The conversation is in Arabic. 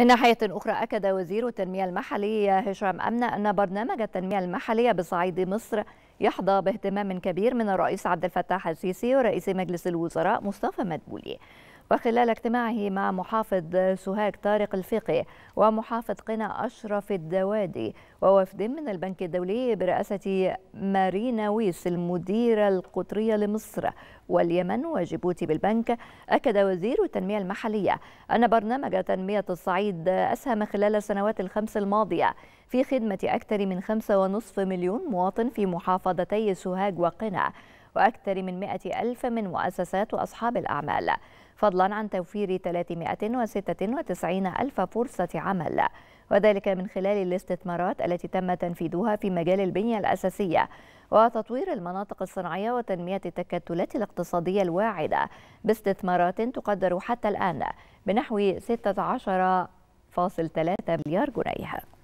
من ناحية أخرى أكد وزير التنمية المحلية هشام أمنة أن برنامج التنمية المحلية بصعيد مصر يحظى باهتمام كبير من الرئيس عبد الفتاح السيسي ورئيس مجلس الوزراء مصطفى مدبولي. وخلال اجتماعه مع محافظ سوهاج طارق الفقي ومحافظ قنا أشرف الدوادي ووفد من البنك الدولي برئاسة مارينا ويس المديرة القطرية لمصر واليمن وجيبوتي بالبنك أكد وزير التنمية المحلية أن برنامج تنمية الصعيد أسهم خلال السنوات الخمس الماضية في خدمة أكثر من خمسة ونصف مليون مواطن في محافظتي سوهاج وقنا. وأكثر من 100 ألف من مؤسسات وأصحاب الأعمال. فضلا عن توفير 396 ألف فرصة عمل. وذلك من خلال الاستثمارات التي تم تنفيذها في مجال البنية الأساسية وتطوير المناطق الصناعية وتنمية التكتلات الاقتصادية الواعدة باستثمارات تقدر حتى الآن بنحو 16.3 مليار جنيه.